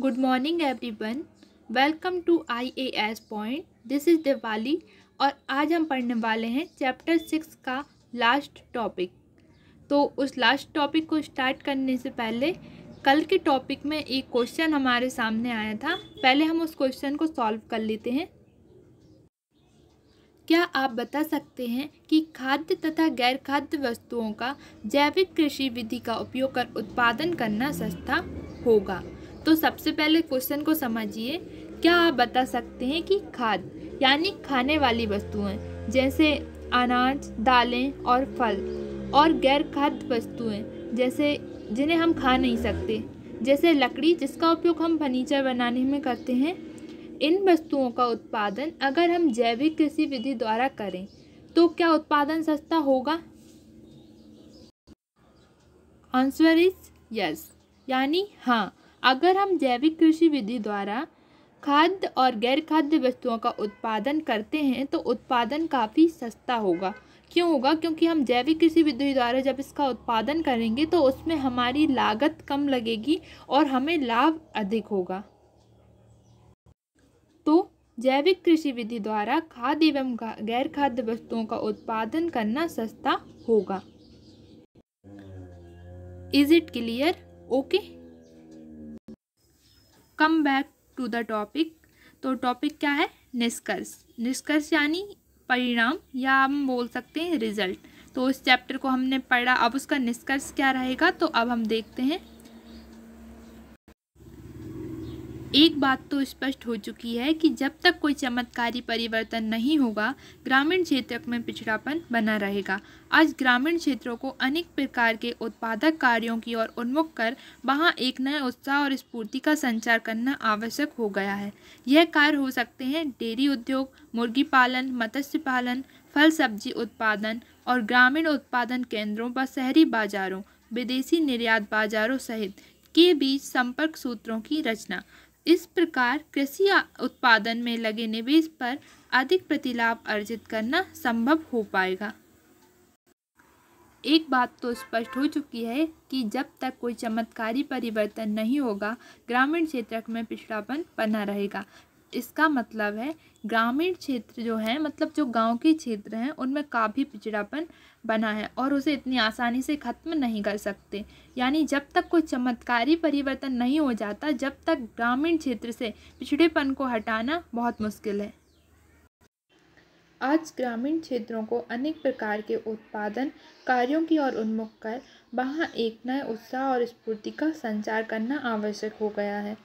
Good morning everyone welcome to I A S point this is Diwali और आज हम पढ़ने वाले हैं चैप्टर सिक्स का लास्ट टॉपिक तो उस लास्ट टॉपिक को स्टार्ट करने से पहले कल के टॉपिक में एक क्वेश्चन हमारे सामने आया था। पहले हम उस क्वेश्चन को सॉल्व कर लेते हैं। क्या आप बता सकते हैं कि खाद्य तथा गैर खाद्य वस्तुओं का जैविक कृषि विधि का उपयोग कर उत्पादन करना सस्ता होगा? तो सबसे पहले क्वेश्चन को समझिए। क्या आप बता सकते हैं कि खाद, यानी खाने वाली वस्तुएँ, जैसे अनाज, दालें और फल, और गैर खाद्य वस्तुएँ, जैसे, जिन्हें हम खा नहीं सकते, जैसे लकड़ी, जिसका उपयोग हम फर्नीचर बनाने में करते हैं। इन वस्तुओं का उत्पादन अगर हम जैविक कृषि विधि द्वारा करें तो क्या उत्पादन सस्ता होगा? आंसर इज़ यस यानी हाँ। अगर हम जैविक कृषि विधि द्वारा खाद्य और गैर खाद्य वस्तुओं का उत्पादन करते हैं तो उत्पादन काफ़ी सस्ता होगा। क्यों होगा? क्योंकि हम जैविक कृषि विधि द्वारा जब इसका उत्पादन करेंगे तो उसमें हमारी लागत कम लगेगी और हमें लाभ अधिक होगा। तो जैविक कृषि विधि द्वारा खाद्य एवं गैर खाद्य वस्तुओं का उत्पादन करना सस्ता होगा। Is it clear okay come back to the topic तो टॉपिक क्या है? निष्कर्ष। निष्कर्ष यानी परिणाम, या हम बोल सकते हैं रिज़ल्ट। तो इस चैप्टर को हमने पढ़ा, अब उसका निष्कर्ष क्या रहेगा? तो अब हम देखते हैं एक बात तो स्पष्ट हो चुकी है कि जब तक कोई चमत्कारी परिवर्तन नहीं होगा, ग्रामीण क्षेत्र में पिछड़ापन बना रहेगा। आज ग्रामीण क्षेत्रों को अनेक प्रकार के उत्पादक कार्यों की ओर उन्मुख कर, वहाँ एक नए उत्साह और स्फूर्ति का संचार करना आवश्यक हो गया है। यह कार्य हो सकते हैं डेयरी उद्योग, मुर्गी पालन, मत्स्य पालन, फल सब्ज़ी उत्पादन और ग्रामीण उत्पादन केंद्रों व शहरी बाजारों, विदेशी निर्यात बाजारों सहित के बीच संपर्क सूत्रों की रचना। इस प्रकार कृषि उत्पादन में लगे निवेश पर अधिक प्रतिलाभ अर्जित करना संभव हो पाएगा। एक बात तो स्पष्ट हो चुकी है कि जब तक कोई चमत्कारी परिवर्तन नहीं होगा, ग्रामीण क्षेत्र में पिछड़ापन बना रहेगा। इसका मतलब है, ग्रामीण क्षेत्र जो है मतलब जो गाँव के क्षेत्र हैं, उनमें काफ़ी पिछड़ापन बना है और उसे इतनी आसानी से ख़त्म नहीं कर सकते। यानी जब तक कोई चमत्कारी परिवर्तन नहीं हो जाता, जब तक ग्रामीण क्षेत्र से पिछड़ेपन को हटाना बहुत मुश्किल है। आज ग्रामीण क्षेत्रों को अनेक प्रकार के उत्पादन कार्यों की ओर उन्मुख कर, वहाँ एक नए उत्साह और स्फूर्ति का संचार करना आवश्यक हो गया है।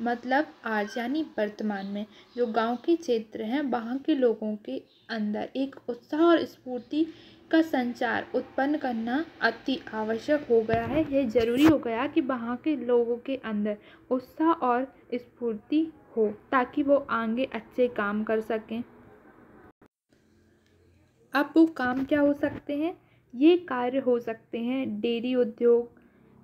मतलब आज यानी वर्तमान में, जो गाँव के क्षेत्र हैं, वहाँ के लोगों के अंदर एक उत्साह और स्फूर्ति का संचार उत्पन्न करना अति आवश्यक हो गया है। यह ज़रूरी हो गया कि वहाँ के लोगों के अंदर उत्साह और स्फूर्ति हो, ताकि वो आगे अच्छे काम कर सकें। अब वो काम क्या हो सकते हैं? ये कार्य हो सकते हैं डेयरी उद्योग,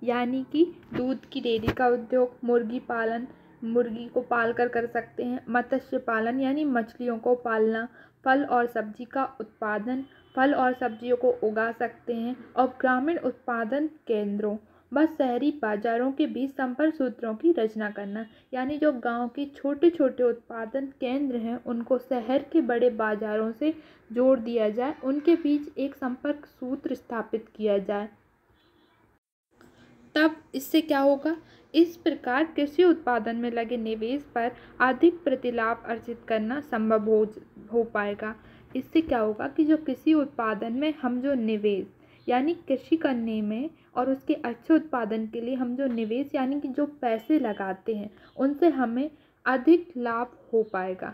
यानी कि दूध की डेयरी का उद्योग, मुर्गी पालन मुर्गी को पाल कर कर सकते हैं। मत्स्य पालन यानी मछलियों को पालना, फल और सब्ज़ी का उत्पादन, फल और सब्जियों को उगा सकते हैं और ग्रामीण उत्पादन केंद्रों व शहरी बाजारों के बीच संपर्क सूत्रों की रचना करना। यानी जो गाँव के छोटे छोटे उत्पादन केंद्र हैं, उनको शहर के बड़े बाजारों से जोड़ दिया जाए, उनके बीच एक संपर्क सूत्र स्थापित किया जाए। तब इससे क्या होगा? इस प्रकार कृषि उत्पादन में लगे निवेश पर अधिक प्रतिलाभ अर्जित करना संभव हो हो पाएगा। इससे क्या होगा कि जो कृषि उत्पादन में हम जो निवेश, यानी कृषि करने में और उसके अच्छे उत्पादन के लिए हम जो निवेश, यानी कि जो पैसे लगाते हैं, उनसे हमें अधिक लाभ हो पाएगा।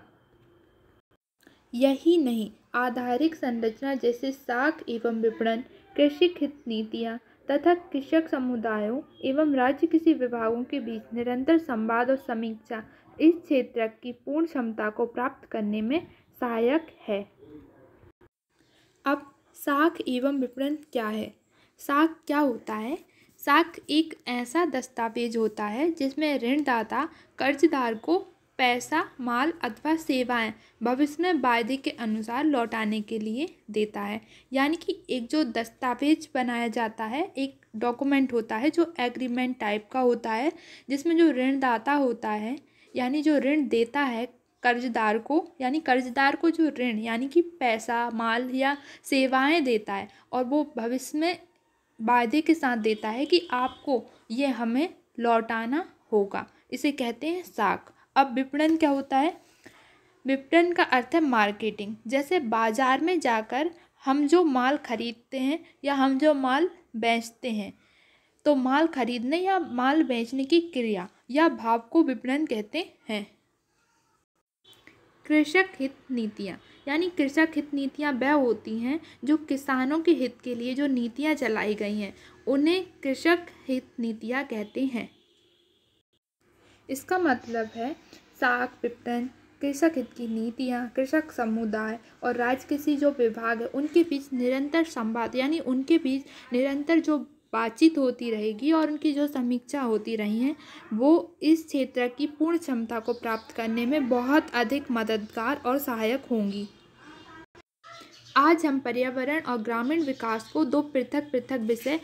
यही नहीं आधारिक संरचना जैसे साख एवं विपणन, कृषि हित नीतियाँ तथा कृषक समुदायों एवं राज्य कृषि विभागों के बीच निरंतर संवाद और समीक्षा इस क्षेत्र की पूर्ण क्षमता को प्राप्त करने में सहायक है। अब साख एवं विपणन क्या है? साख क्या होता है? साख एक ऐसा दस्तावेज़ होता है जिसमें ऋणदाता कर्जदार को पैसा, माल अथवा सेवाएँ भविष्य में वायदे के अनुसार लौटाने के लिए देता है। यानी कि एक जो दस्तावेज़ बनाया जाता है, एक डॉक्यूमेंट होता है जो एग्रीमेंट टाइप का होता है, जिसमें जो ऋणदाता होता है, यानी जो ऋण देता है कर्जदार को, यानी कर्जदार को जो ऋण, यानी कि पैसा, माल या सेवाएँ देता है और वो भविष्य में वायदे के साथ देता है कि आपको ये हमें लौटाना होगा। इसे कहते हैं साख। अब विपणन क्या होता है? विपणन का अर्थ है मार्केटिंग। जैसे बाज़ार में जाकर हम जो माल खरीदते हैं या हम जो माल बेचते हैं तो माल खरीदने या माल बेचने की क्रिया या भाव को विपणन कहते हैं। कृषक हित नीतियाँ, यानी कृषक हित नीतियाँ वह होती हैं जो किसानों के हित के लिए जो नीतियाँ चलाई गई हैं, उन्हें कृषक हित नीतियाँ कहते हैं। इसका मतलब है साख विपणन कृषक हित की नीतियाँ, कृषक समुदाय और राज्य कृषि जो विभाग है, उनके बीच निरंतर संवाद, यानी उनके बीच निरंतर जो बातचीत होती रहेगी और उनकी जो समीक्षा होती रही हैं, वो इस क्षेत्र की पूर्ण क्षमता को प्राप्त करने में बहुत अधिक मददगार और सहायक होंगी। आज हम पर्यावरण और ग्रामीण विकास को दो पृथक पृथक विषय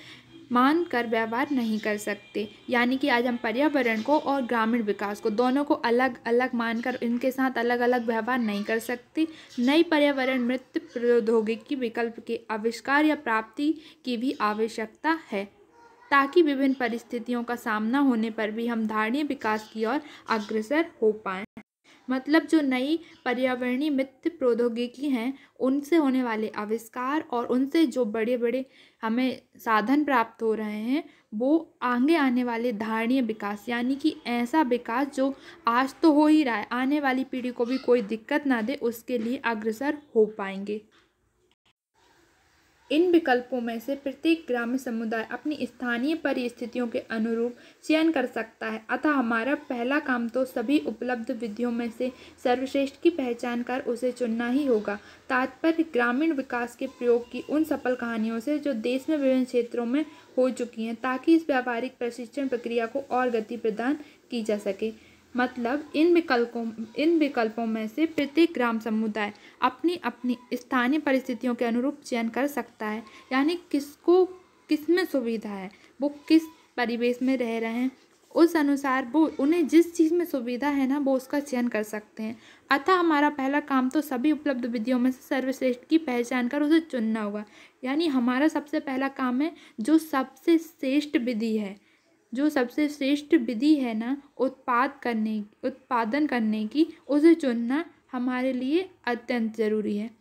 मान कर व्यवहार नहीं कर सकते। यानी कि आज हम पर्यावरण को और ग्रामीण विकास को दोनों को अलग अलग मानकर इनके साथ अलग अलग व्यवहार नहीं कर सकते। नई पर्यावरण मृत प्रौद्योगिकी विकल्प के आविष्कार या प्राप्ति की भी आवश्यकता है, ताकि विभिन्न परिस्थितियों का सामना होने पर भी हम धारणीय विकास की ओर अग्रसर हो पाएँ। मतलब जो नई पर्यावरणीय मित्र प्रौद्योगिकी हैं, उनसे होने वाले आविष्कार और उनसे जो बड़े बड़े हमें साधन प्राप्त हो रहे हैं, वो आगे आने वाले धारणीय विकास, यानी कि ऐसा विकास जो आज तो हो ही रहा है, आने वाली पीढ़ी को भी कोई दिक्कत ना दे, उसके लिए अग्रसर हो पाएँगे। इन विकल्पों में से प्रत्येक ग्राम्य समुदाय अपनी स्थानीय परिस्थितियों के अनुरूप चयन कर सकता है। अतः हमारा पहला काम तो सभी उपलब्ध विधियों में से सर्वश्रेष्ठ की पहचान कर उसे चुनना ही होगा। तात्पर्य, ग्रामीण विकास के प्रयोग की उन सफल कहानियों से जो देश में विभिन्न क्षेत्रों में हो चुकी हैं, ताकि इस व्यावहारिक प्रशिक्षण प्रक्रिया को और गति प्रदान की जा सके। मतलब इन विकल्पों इन विकल्पों में से प्रत्येक ग्राम समुदाय अपनी अपनी स्थानीय परिस्थितियों के अनुरूप चयन कर सकता है। यानी किसको, किसमें सुविधा है, वो किस परिवेश में रह रहे हैं, उस अनुसार वो, उन्हें जिस चीज़ में सुविधा है ना, वो उसका चयन कर सकते हैं। अतः हमारा पहला काम तो सभी उपलब्ध विधियों में से सर्वश्रेष्ठ की पहचान कर उसे चुनना होगा। यानी हमारा सबसे पहला काम है, जो सबसे श्रेष्ठ विधि है। जो सबसे श्रेष्ठ विधि है ना, उत्पाद करने, उत्पादन करने की, उसे चुनना हमारे लिए अत्यंत ज़रूरी है।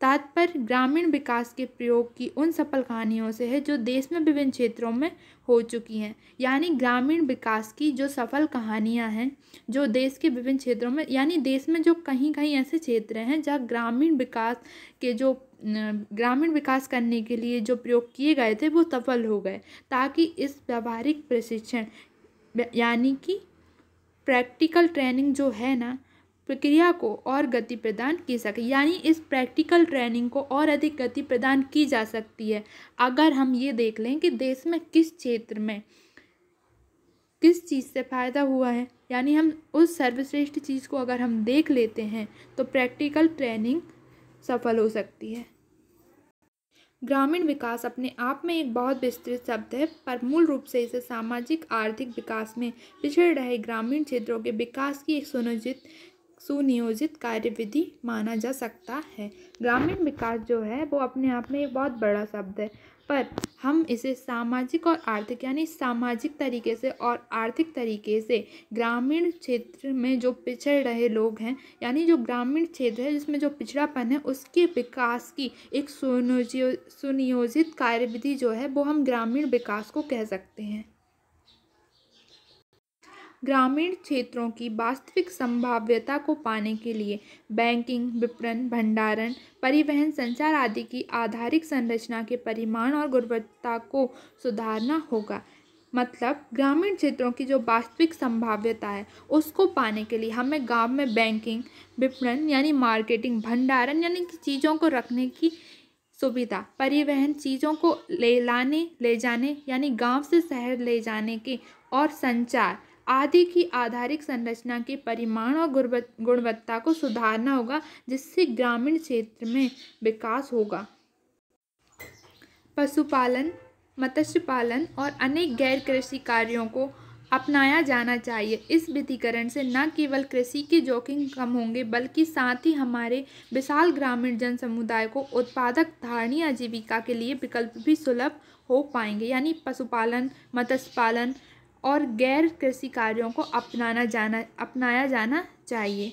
तात्पर्य ग्रामीण विकास के प्रयोग की उन सफल कहानियों से है जो देश में विभिन्न क्षेत्रों में हो चुकी हैं। यानी ग्रामीण विकास की जो सफल कहानियाँ हैं, जो देश के विभिन्न क्षेत्रों में, यानी देश में जो कहीं कहीं ऐसे क्षेत्र हैं जहाँ ग्रामीण विकास के जो ग्रामीण विकास करने के लिए जो प्रयोग किए गए थे, वो सफल हो गए। ताकि इस व्यावहारिक प्रशिक्षण, यानी कि प्रैक्टिकल ट्रेनिंग जो है ना प्रक्रिया को और गति प्रदान की सके, यानी इस प्रैक्टिकल ट्रेनिंग को और अधिक गति प्रदान की जा सकती है। अगर हम ये देख लें कि देश में किस क्षेत्र में किस चीज़ से फ़ायदा हुआ है, यानी हम उस सर्वश्रेष्ठ चीज़ को अगर हम देख लेते हैं तो प्रैक्टिकल ट्रेनिंग सफल हो सकती है। ग्रामीण विकास अपने आप में एक बहुत विस्तृत शब्द है, पर मूल रूप से इसे सामाजिक आर्थिक विकास में पिछड़ रहे ग्रामीण क्षेत्रों के विकास की एक सुनियोजित सुनियोजित कार्यविधि माना जा सकता है। ग्रामीण विकास जो है, वो अपने आप में एक बहुत बड़ा शब्द है। पर हम इसे सामाजिक और आर्थिक यानी सामाजिक तरीके से और आर्थिक तरीके से ग्रामीण क्षेत्र में जो पिछड़ रहे लोग हैं, यानी जो ग्रामीण क्षेत्र है, जिसमें जो पिछड़ापन है, उसके विकास की एक सुनियोजित कार्यविधि जो है, वो हम ग्रामीण विकास को कह सकते हैं। ग्रामीण क्षेत्रों की वास्तविक संभाव्यता को पाने के लिए बैंकिंग, विपणन, भंडारण, परिवहन, संचार आदि की आधारिक संरचना के परिमाण और गुणवत्ता को सुधारना होगा। मतलब ग्रामीण क्षेत्रों की जो वास्तविक संभाव्यता है, उसको पाने के लिए हमें गाँव में बैंकिंग, विपणन, यानी मार्केटिंग, भंडारण, यानी कि चीज़ों को रखने की सुविधा, परिवहन चीज़ों को ले लाने, ले जाने, यानी गाँव से शहर ले जाने के, और संचार आदि की आधारिक संरचना के परिमाण और गुणवत्ता को सुधारना होगा, जिससे ग्रामीण क्षेत्र में विकास होगा। पशुपालन मत्स्य पालन और अनेक गैर कृषि कार्यों को अपनाया जाना चाहिए। इस विधिकरण से न केवल कृषि के जोखिम कम होंगे, बल्कि साथ ही हमारे विशाल ग्रामीण जन समुदाय को उत्पादक धारणीय आजीविका के लिए विकल्प भी सुलभ हो पाएँगे। यानी पशुपालन मत्स्य पालन और गैर कृषि कार्यों को अपनाना जाना, अपनाया जाना चाहिए।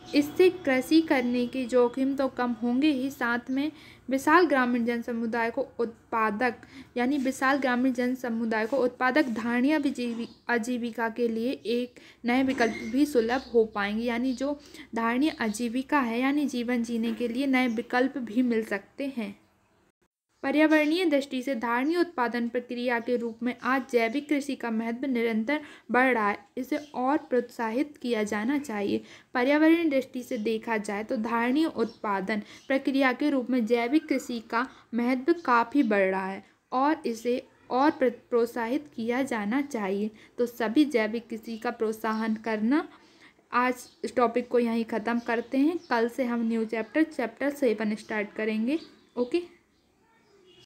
इससे कृषि करने के जोखिम तो कम होंगे ही, साथ में विशाल ग्रामीण जन समुदाय को उत्पादक, यानी विशाल ग्रामीण जन समुदाय को उत्पादक धारणीय आजीविका के लिए एक नए विकल्प भी सुलभ हो पाएँगे, यानी जो धारणीय आजीविका है, यानी जीवन जीने के लिए नए विकल्प भी मिल सकते हैं। पर्यावरणीय दृष्टि से धारणीय उत्पादन प्रक्रिया के रूप में आज जैविक कृषि का महत्व निरंतर बढ़ रहा है। इसे और प्रोत्साहित किया जाना चाहिए। पर्यावरणीय दृष्टि से देखा जाए तो धारणीय उत्पादन प्रक्रिया के रूप में जैविक कृषि का महत्व काफ़ी बढ़ रहा है और इसे और प्रोत्साहित किया जाना चाहिए। तो सभी जैविक कृषि का प्रोत्साहन करना आज इस टॉपिक को यहीं ख़त्म करते हैं। कल से हम new chapter chapter seven start करेंगे। ओके